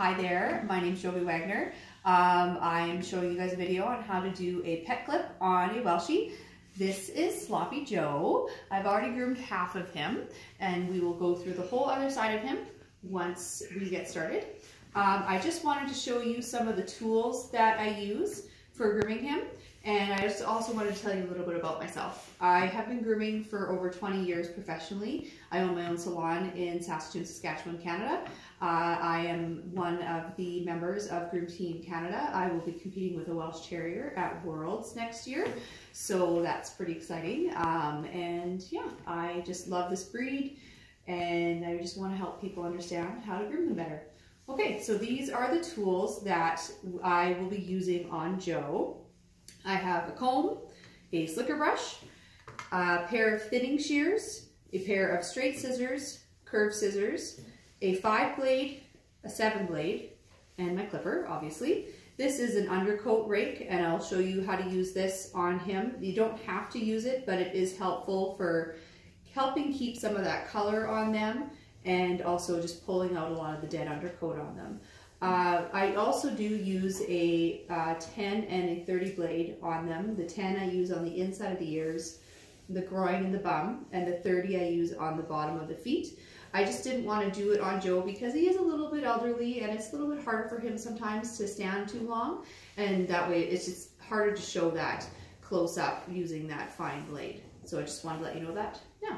Hi there, my name is Jovi Wagner. Um, I'm showing you guys a video on how to do a pet clip on a Welshie. This is Sloppy Joe. I've already groomed half of him and we will go through the whole other side of him once we get started. Um, I just wanted to show you some of the tools that I use for grooming him and I just also wanted to tell you a little bit about myself. I have been grooming for over 20 years professionally. I own my own salon in Saskatoon, Saskatchewan, Canada. Uh, I am one of the members of Groom Team Canada. I will be competing with a Welsh Terrier at Worlds next year, so that's pretty exciting. Um, and yeah, I just love this breed and I just want to help people understand how to groom them better. Okay, so these are the tools that I will be using on Joe. I have a comb, a slicker brush, a pair of thinning shears, a pair of straight scissors, curved scissors, a five blade, a seven blade, and my clipper, obviously. This is an undercoat rake, and I'll show you how to use this on him. You don't have to use it, but it is helpful for helping keep some of that color on them and also just pulling out a lot of the dead undercoat on them. Uh, I also do use a uh, 10 and a 30 blade on them. The 10 I use on the inside of the ears, the groin and the bum, and the 30 I use on the bottom of the feet. I just didn't want to do it on Joe because he is a little bit elderly and it's a little bit harder for him sometimes to stand too long. And that way it's just harder to show that close up using that fine blade. So I just wanted to let you know that now.